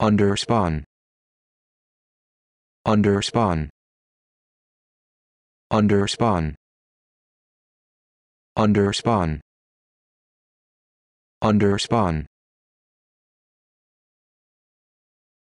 underspawn underspawn underspawn underspawn underspawn